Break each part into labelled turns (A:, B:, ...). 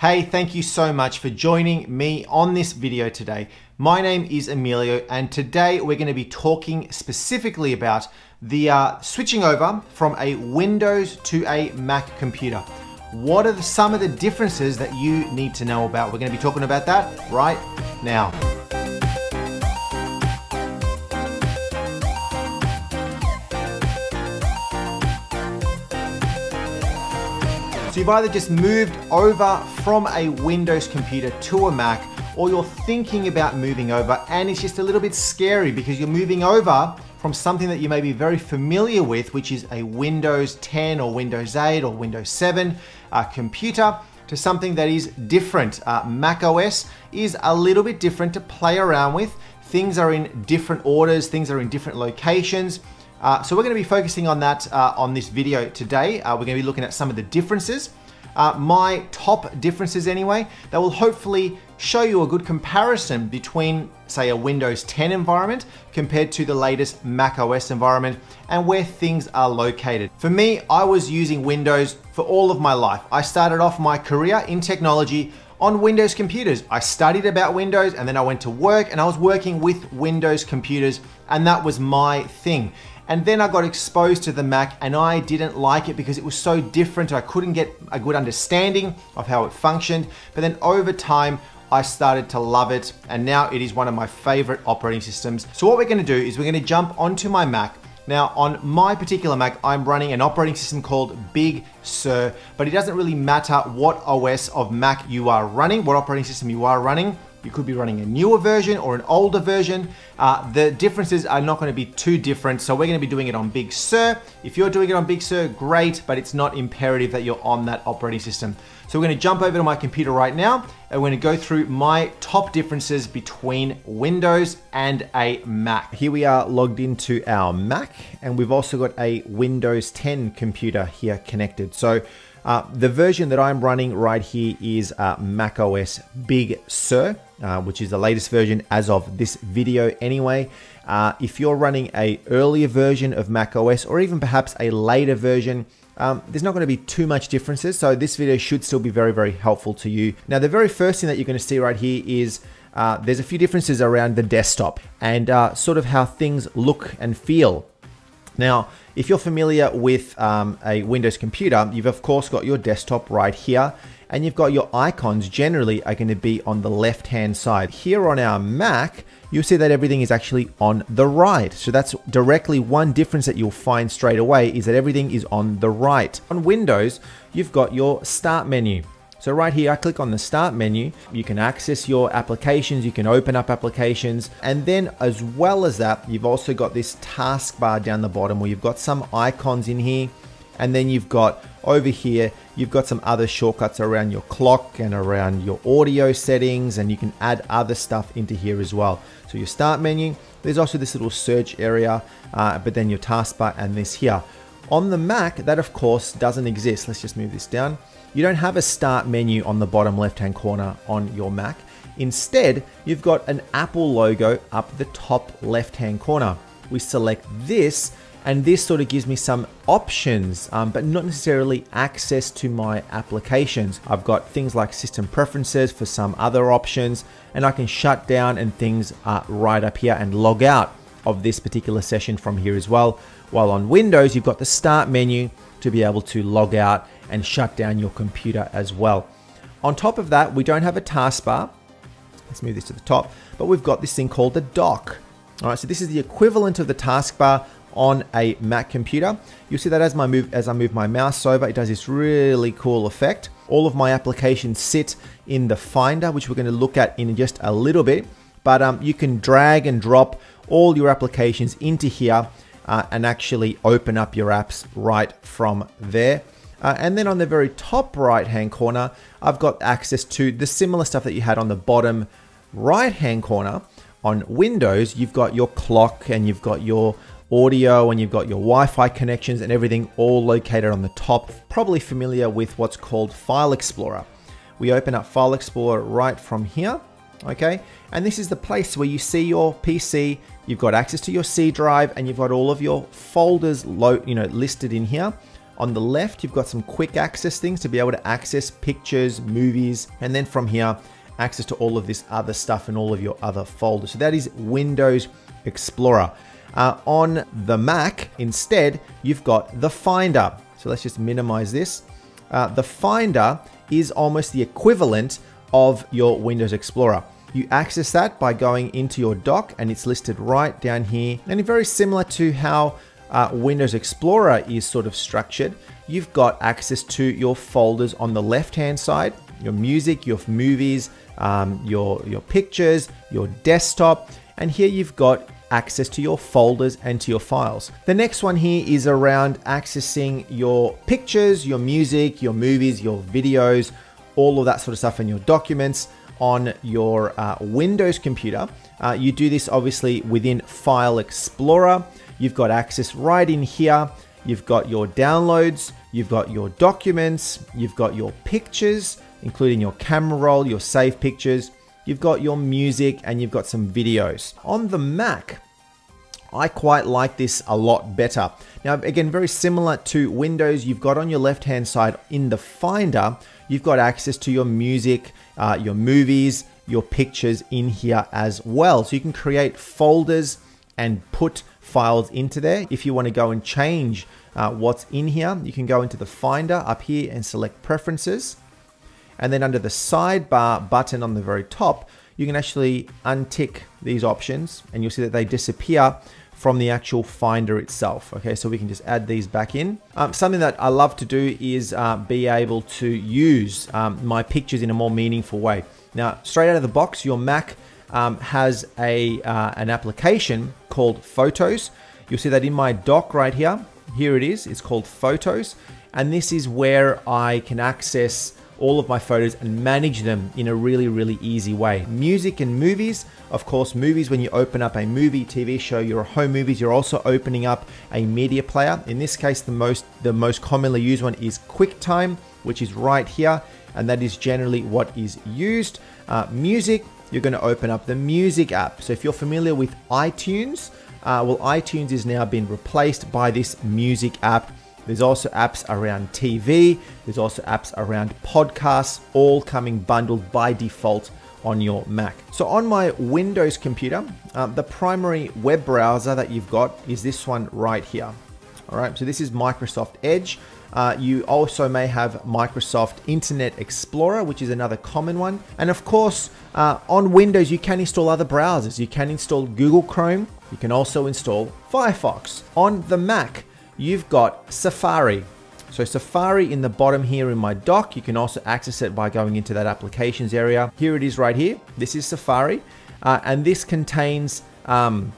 A: Hey, thank you so much for joining me on this video today. My name is Emilio, and today we're going to be talking specifically about the uh, switching over from a Windows to a Mac computer. What are the, some of the differences that you need to know about? We're going to be talking about that right now. You've either just moved over from a Windows computer to a Mac, or you're thinking about moving over and it's just a little bit scary because you're moving over from something that you may be very familiar with, which is a Windows 10 or Windows 8 or Windows 7 uh, computer, to something that is different. Uh, Mac OS is a little bit different to play around with. Things are in different orders, things are in different locations. Uh, so we're going to be focusing on that uh, on this video today. Uh, we're going to be looking at some of the differences. Uh, my top differences anyway, that will hopefully show you a good comparison between say a Windows 10 environment compared to the latest Mac OS environment and where things are located. For me, I was using Windows for all of my life. I started off my career in technology on Windows computers. I studied about Windows and then I went to work and I was working with Windows computers and that was my thing. And then I got exposed to the Mac and I didn't like it because it was so different. I couldn't get a good understanding of how it functioned. But then over time, I started to love it and now it is one of my favorite operating systems. So what we're gonna do is we're gonna jump onto my Mac. Now on my particular Mac, I'm running an operating system called Big Sur, but it doesn't really matter what OS of Mac you are running, what operating system you are running. You could be running a newer version or an older version. Uh, the differences are not going to be too different. So we're going to be doing it on Big Sur. If you're doing it on Big Sur, great, but it's not imperative that you're on that operating system. So we're going to jump over to my computer right now and we're going to go through my top differences between Windows and a Mac. Here we are logged into our Mac and we've also got a Windows 10 computer here connected. So uh, the version that I'm running right here is uh, Mac OS Big Sur, uh, which is the latest version as of this video anyway. Uh, if you're running a earlier version of Mac OS or even perhaps a later version, um, there's not going to be too much differences. So this video should still be very, very helpful to you. Now, the very first thing that you're going to see right here is uh, there's a few differences around the desktop and uh, sort of how things look and feel now, if you're familiar with um, a Windows computer, you've of course got your desktop right here and you've got your icons generally are going to be on the left hand side. Here on our Mac, you'll see that everything is actually on the right. So that's directly one difference that you'll find straight away is that everything is on the right. On Windows, you've got your start menu. So right here, I click on the start menu. You can access your applications, you can open up applications. And then as well as that, you've also got this taskbar down the bottom where you've got some icons in here. And then you've got over here, you've got some other shortcuts around your clock and around your audio settings, and you can add other stuff into here as well. So your start menu, there's also this little search area, uh, but then your taskbar and this here. On the Mac, that of course doesn't exist. Let's just move this down. You don't have a start menu on the bottom left hand corner on your Mac. Instead, you've got an Apple logo up the top left hand corner. We select this and this sort of gives me some options, um, but not necessarily access to my applications. I've got things like system preferences for some other options, and I can shut down and things are right up here and log out of this particular session from here as well. While on Windows, you've got the start menu to be able to log out and shut down your computer as well. On top of that, we don't have a taskbar. Let's move this to the top, but we've got this thing called the dock. All right, so this is the equivalent of the taskbar on a Mac computer. You'll see that as, my move, as I move my mouse over, it does this really cool effect. All of my applications sit in the Finder, which we're going to look at in just a little bit. But um, you can drag and drop all your applications into here uh, and actually open up your apps right from there. Uh, and then on the very top right hand corner, I've got access to the similar stuff that you had on the bottom right hand corner. On Windows, you've got your clock and you've got your audio and you've got your Wi-Fi connections and everything all located on the top. Probably familiar with what's called File Explorer. We open up File Explorer right from here, okay? And this is the place where you see your PC, you've got access to your C drive and you've got all of your folders you know, listed in here. On the left, you've got some quick access things to be able to access pictures, movies, and then from here, access to all of this other stuff and all of your other folders. So that is Windows Explorer. Uh, on the Mac, instead, you've got the Finder. So let's just minimize this. Uh, the Finder is almost the equivalent of your Windows Explorer. You access that by going into your dock and it's listed right down here. And very similar to how uh, Windows Explorer is sort of structured, you've got access to your folders on the left hand side, your music, your movies, um, your, your pictures, your desktop, and here you've got access to your folders and to your files. The next one here is around accessing your pictures, your music, your movies, your videos, all of that sort of stuff and your documents on your uh, Windows computer. Uh, you do this obviously within File Explorer. You've got access right in here. You've got your downloads, you've got your documents, you've got your pictures, including your camera roll, your save pictures, you've got your music, and you've got some videos. On the Mac, I quite like this a lot better. Now, again, very similar to Windows, you've got on your left hand side in the Finder, you've got access to your music, uh, your movies, your pictures in here as well. So you can create folders and put files into there. If you want to go and change uh, what's in here, you can go into the Finder up here and select Preferences. And then under the sidebar button on the very top, you can actually untick these options and you'll see that they disappear from the actual Finder itself. Okay, so we can just add these back in. Um, something that I love to do is uh, be able to use um, my pictures in a more meaningful way. Now, straight out of the box, your Mac um, has a uh, an application called Photos. You'll see that in my dock right here. Here it is. It's called Photos, and this is where I can access all of my photos and manage them in a really, really easy way. Music and movies, of course, movies, when you open up a movie, TV show, your home movies, you're also opening up a media player. In this case, the most, the most commonly used one is QuickTime, which is right here. And that is generally what is used. Uh, music, you're going to open up the music app. So if you're familiar with iTunes, uh, well, iTunes is now been replaced by this music app there's also apps around TV, there's also apps around podcasts, all coming bundled by default on your Mac. So on my Windows computer, uh, the primary web browser that you've got is this one right here. All right, so this is Microsoft Edge. Uh, you also may have Microsoft Internet Explorer, which is another common one. And of course, uh, on Windows, you can install other browsers. You can install Google Chrome. You can also install Firefox. On the Mac, you've got Safari. So Safari in the bottom here in my dock, you can also access it by going into that applications area. Here it is right here. This is Safari. Uh, and this contains um,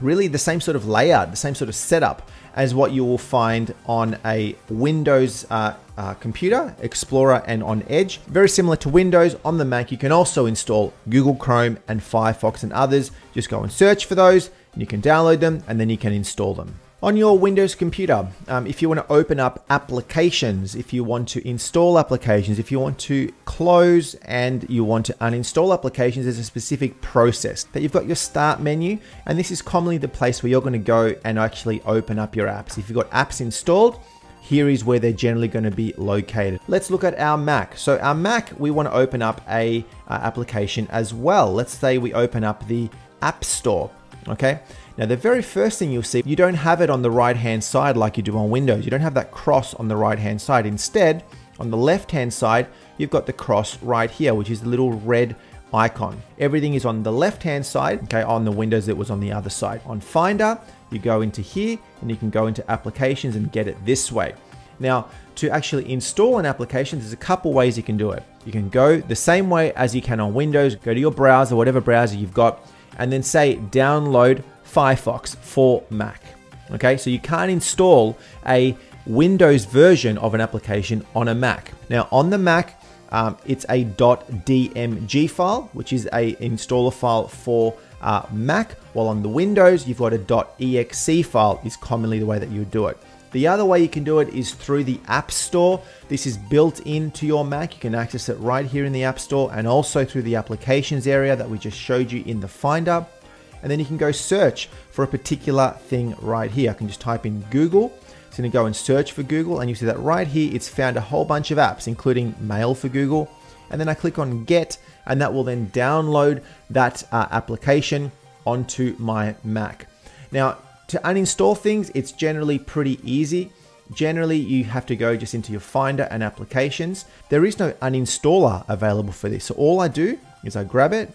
A: really the same sort of layout, the same sort of setup as what you will find on a Windows uh, uh, computer, Explorer and on Edge. Very similar to Windows, on the Mac you can also install Google Chrome and Firefox and others. Just go and search for those, you can download them and then you can install them. On your Windows computer, um, if you want to open up applications, if you want to install applications, if you want to close and you want to uninstall applications, there's a specific process that you've got your start menu. And this is commonly the place where you're going to go and actually open up your apps. If you've got apps installed, here is where they're generally going to be located. Let's look at our Mac. So our Mac, we want to open up a uh, application as well. Let's say we open up the App Store. Okay. Now the very first thing you'll see, you don't have it on the right hand side like you do on Windows. You don't have that cross on the right hand side. Instead, on the left hand side, you've got the cross right here, which is the little red icon. Everything is on the left hand side, okay, on the Windows it was on the other side. On Finder, you go into here and you can go into applications and get it this way. Now, to actually install an application, there's a couple ways you can do it. You can go the same way as you can on Windows, go to your browser, whatever browser you've got, and then say download Firefox for Mac. Okay, so you can't install a Windows version of an application on a Mac. Now on the Mac, um, it's a .dmg file, which is a installer file for uh, Mac, while on the Windows, you've got a .exe file is commonly the way that you do it. The other way you can do it is through the App Store. This is built into your Mac. You can access it right here in the App Store and also through the applications area that we just showed you in the Finder. And then you can go search for a particular thing right here. I can just type in Google. It's going to go and search for Google, and you see that right here, it's found a whole bunch of apps, including Mail for Google. And then I click on Get, and that will then download that uh, application onto my Mac. Now, to uninstall things, it's generally pretty easy. Generally, you have to go just into your Finder and Applications. There is no uninstaller available for this. So all I do is I grab it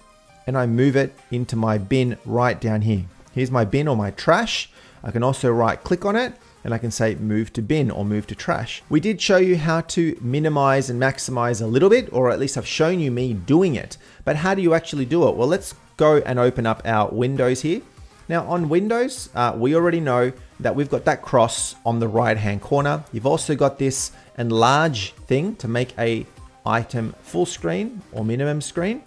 A: and I move it into my bin right down here. Here's my bin or my trash. I can also right click on it and I can say move to bin or move to trash. We did show you how to minimize and maximize a little bit, or at least I've shown you me doing it. But how do you actually do it? Well, let's go and open up our windows here. Now on Windows, uh, we already know that we've got that cross on the right hand corner. You've also got this enlarge thing to make a item full screen or minimum screen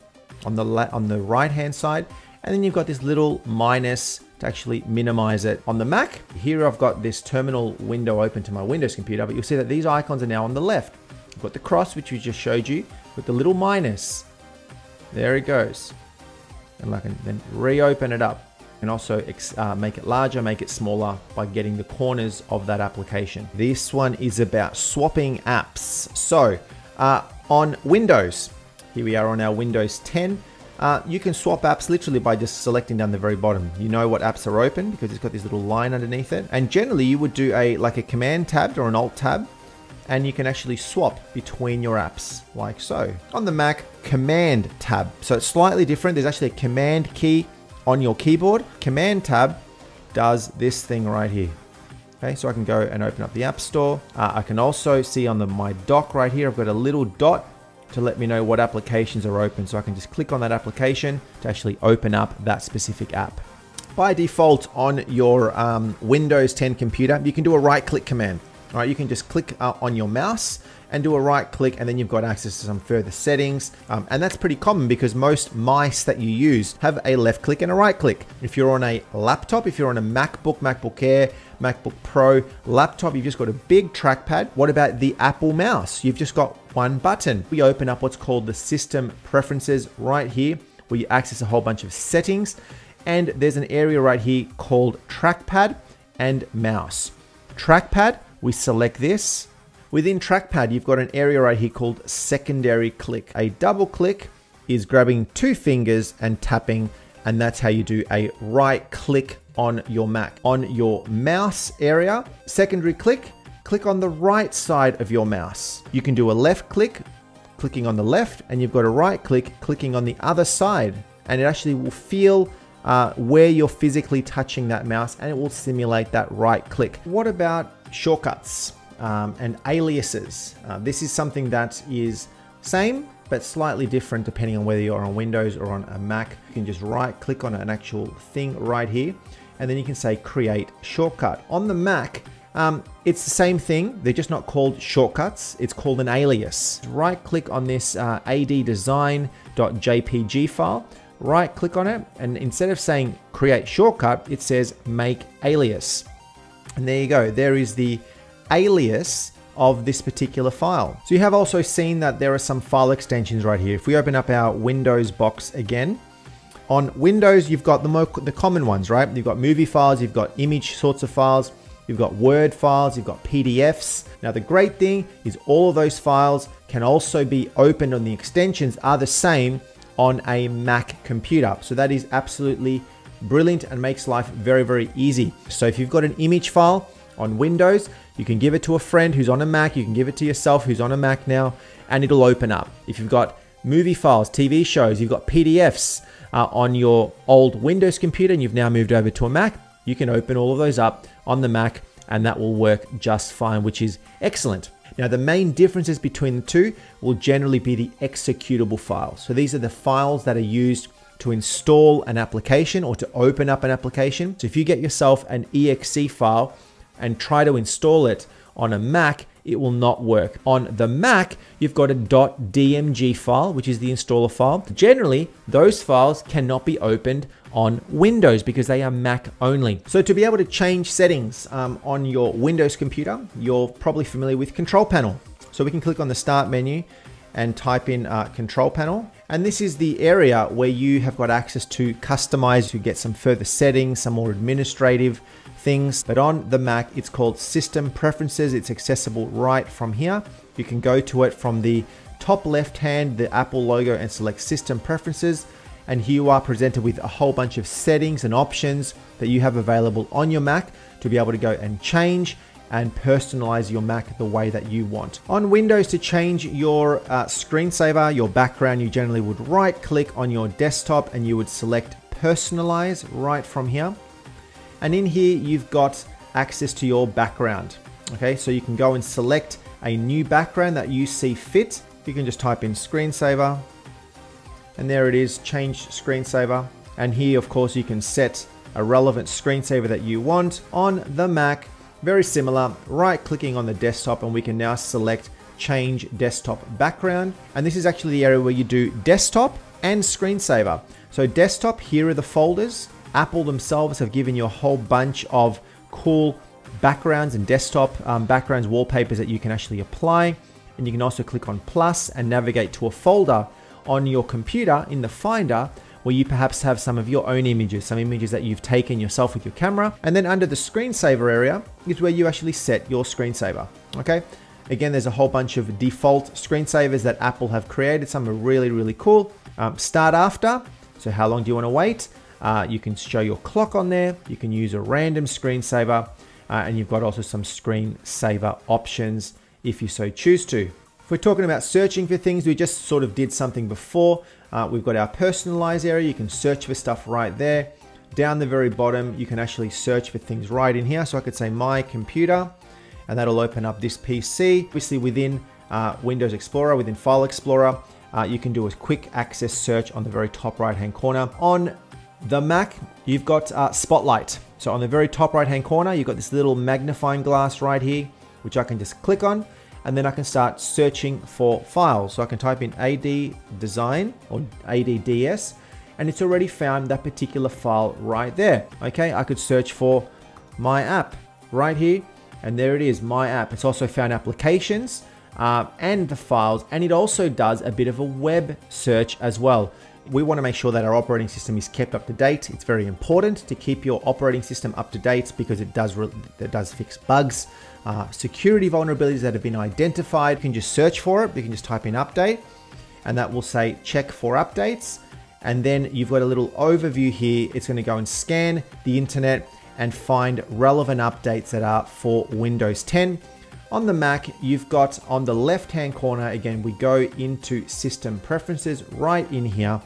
A: on the on the right hand side. And then you've got this little minus to actually minimize it. On the Mac, here I've got this terminal window open to my Windows computer, but you'll see that these icons are now on the left. I've got the cross, which we just showed you, with the little minus. There it goes. And I can then reopen it up and also uh, make it larger, make it smaller by getting the corners of that application. This one is about swapping apps. So uh, on Windows, here we are on our Windows 10. Uh, you can swap apps literally by just selecting down the very bottom. You know what apps are open because it's got this little line underneath it. And generally you would do a like a command tab or an alt tab and you can actually swap between your apps like so. On the Mac, command tab. So it's slightly different. There's actually a command key on your keyboard, Command tab does this thing right here. Okay, so I can go and open up the App Store. Uh, I can also see on the my dock right here, I've got a little dot to let me know what applications are open. So I can just click on that application to actually open up that specific app. By default on your um, Windows 10 computer, you can do a right click command. All right, you can just click uh, on your mouse and do a right click and then you've got access to some further settings. Um, and that's pretty common because most mice that you use have a left click and a right click. If you're on a laptop, if you're on a MacBook, MacBook Air, MacBook Pro laptop, you've just got a big trackpad. What about the Apple mouse? You've just got one button. We open up what's called the system preferences right here where you access a whole bunch of settings. And there's an area right here called trackpad and mouse. Trackpad, we select this Within trackpad, you've got an area right here called secondary click. A double click is grabbing two fingers and tapping, and that's how you do a right click on your Mac. On your mouse area, secondary click, click on the right side of your mouse. You can do a left click, clicking on the left, and you've got a right click, clicking on the other side. And it actually will feel uh, where you're physically touching that mouse and it will simulate that right click. What about shortcuts? um, and aliases. Uh, this is something that is same but slightly different depending on whether you're on Windows or on a Mac. You can just right click on an actual thing right here and then you can say create shortcut. On the Mac, um, it's the same thing. They're just not called shortcuts. It's called an alias. Right click on this uh, addesign.jpg file, right click on it, and instead of saying create shortcut, it says make alias. And there you go. There is the alias of this particular file. So you have also seen that there are some file extensions right here. If we open up our Windows box again, on Windows, you've got the, more, the common ones, right? You've got movie files, you've got image sorts of files, you've got Word files, you've got PDFs. Now the great thing is all of those files can also be opened on the extensions are the same on a Mac computer. So that is absolutely brilliant and makes life very, very easy. So if you've got an image file on Windows, you can give it to a friend who's on a Mac, you can give it to yourself who's on a Mac now, and it'll open up. If you've got movie files, TV shows, you've got PDFs uh, on your old Windows computer and you've now moved over to a Mac, you can open all of those up on the Mac and that will work just fine, which is excellent. Now, the main differences between the two will generally be the executable files. So these are the files that are used to install an application or to open up an application. So if you get yourself an exe file and try to install it on a Mac, it will not work. On the Mac, you've got a .dmg file, which is the installer file. Generally, those files cannot be opened on Windows because they are Mac only. So to be able to change settings um, on your Windows computer, you're probably familiar with Control Panel. So we can click on the Start menu and type in uh, Control Panel. And this is the area where you have got access to customize, you get some further settings, some more administrative things. But on the Mac, it's called System Preferences. It's accessible right from here. You can go to it from the top left hand, the Apple logo, and select System Preferences. And here you are presented with a whole bunch of settings and options that you have available on your Mac to be able to go and change and personalize your Mac the way that you want. On Windows, to change your uh, screensaver, your background, you generally would right click on your desktop and you would select personalize right from here. And in here, you've got access to your background. Okay, so you can go and select a new background that you see fit. You can just type in screensaver and there it is, change screensaver. And here, of course, you can set a relevant screensaver that you want on the Mac very similar, right clicking on the desktop and we can now select change desktop background. And this is actually the area where you do desktop and screensaver. So desktop, here are the folders. Apple themselves have given you a whole bunch of cool backgrounds and desktop um, backgrounds, wallpapers that you can actually apply. And you can also click on plus and navigate to a folder on your computer in the Finder where you perhaps have some of your own images, some images that you've taken yourself with your camera. And then under the screensaver area is where you actually set your screensaver, okay? Again, there's a whole bunch of default screensavers that Apple have created. Some are really, really cool. Um, start after, so how long do you wanna wait? Uh, you can show your clock on there. You can use a random screensaver, uh, and you've got also some screensaver options if you so choose to. If we're talking about searching for things, we just sort of did something before. Uh, we've got our personalize area. You can search for stuff right there. Down the very bottom, you can actually search for things right in here. So I could say my computer, and that'll open up this PC. Obviously within uh, Windows Explorer, within File Explorer, uh, you can do a quick access search on the very top right hand corner. On the Mac, you've got uh, Spotlight. So on the very top right hand corner, you've got this little magnifying glass right here, which I can just click on and then I can start searching for files. So I can type in AD design or ADDS and it's already found that particular file right there. Okay, I could search for my app right here and there it is, my app. It's also found applications uh, and the files and it also does a bit of a web search as well. We want to make sure that our operating system is kept up to date. It's very important to keep your operating system up to date because it does, it does fix bugs uh, security vulnerabilities that have been identified. You can just search for it. You can just type in update and that will say check for updates. And then you've got a little overview here. It's going to go and scan the internet and find relevant updates that are for Windows 10. On the Mac, you've got on the left hand corner, again, we go into system preferences right in here.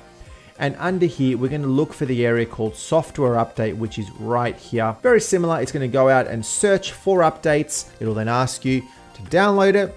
A: And under here, we're going to look for the area called software update, which is right here. Very similar. It's going to go out and search for updates. It'll then ask you to download it.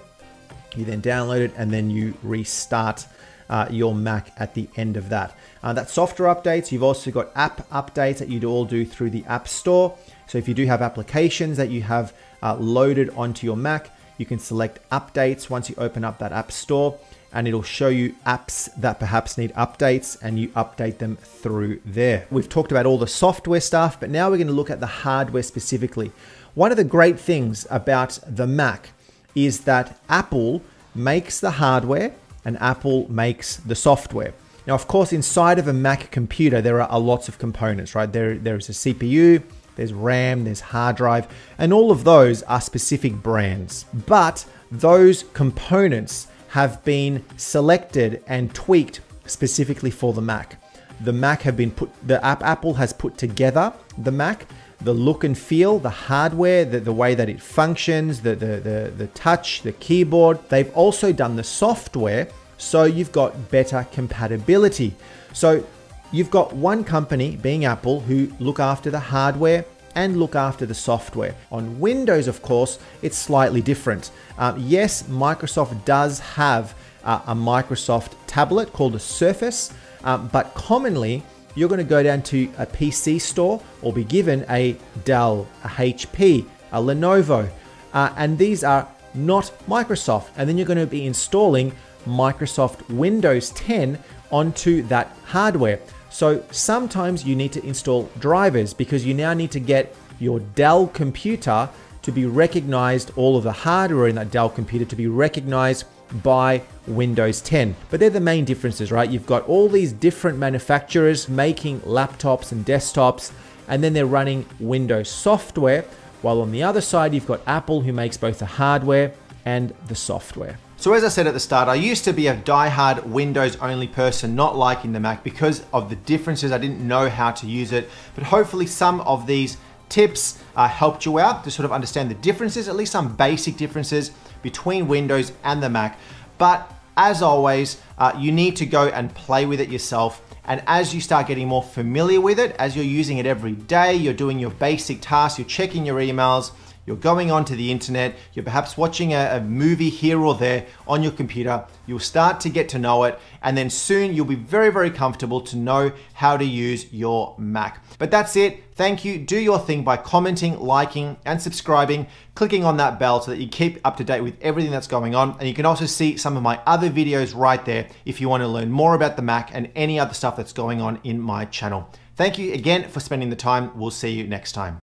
A: You then download it and then you restart uh, your Mac at the end of that. Uh, that software updates. You've also got app updates that you'd all do through the App Store. So if you do have applications that you have uh, loaded onto your Mac, you can select updates once you open up that App Store and it'll show you apps that perhaps need updates and you update them through there. We've talked about all the software stuff, but now we're going to look at the hardware specifically. One of the great things about the Mac is that Apple makes the hardware and Apple makes the software. Now, of course, inside of a Mac computer, there are lots of components, right? There, there's a CPU, there's RAM, there's hard drive, and all of those are specific brands. But those components have been selected and tweaked specifically for the Mac. The Mac have been put, the app Apple has put together the Mac, the look and feel, the hardware, the, the way that it functions, the, the, the, the touch, the keyboard. They've also done the software so you've got better compatibility. So you've got one company, being Apple, who look after the hardware and look after the software. On Windows, of course, it's slightly different. Um, yes, Microsoft does have uh, a Microsoft tablet called a Surface, um, but commonly you're going to go down to a PC store or be given a Dell, a HP, a Lenovo, uh, and these are not Microsoft. And then you're going to be installing Microsoft Windows 10 onto that hardware. So sometimes you need to install drivers because you now need to get your Dell computer to be recognized, all of the hardware in that Dell computer to be recognized
B: by Windows 10. But they're the main differences, right? You've got all these different manufacturers making laptops and desktops, and then they're running Windows software, while on the other side, you've got Apple who makes both the hardware and the software.
A: So as I said at the start, I used to be a die-hard Windows only person, not liking the Mac because of the differences. I didn't know how to use it, but hopefully some of these tips uh, helped you out to sort of understand the differences, at least some basic differences between Windows and the Mac. But as always, uh, you need to go and play with it yourself. And as you start getting more familiar with it, as you're using it every day, you're doing your basic tasks, you're checking your emails, you're going onto the internet, you're perhaps watching a, a, movie here or there on your computer, you'll start to get to know it, and then soon you'll be very, very comfortable to know how to use your Mac. But that's it. Thank you. Do your thing by commenting, liking, and subscribing, clicking on that bell so that you keep up to date with everything that's going on. And you can also see some of my other videos right there if you want to learn more about the Mac and any other stuff that's going on in my channel. Thank you again for spending the time. We'll see you next time.